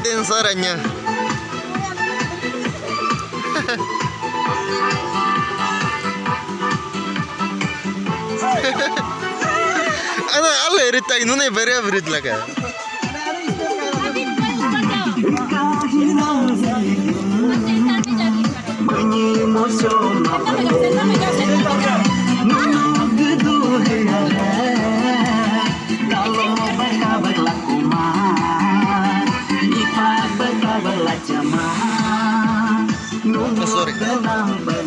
din suaranya. Ana Allah erita ini nih beri berit lagi. Sorry. Sorry.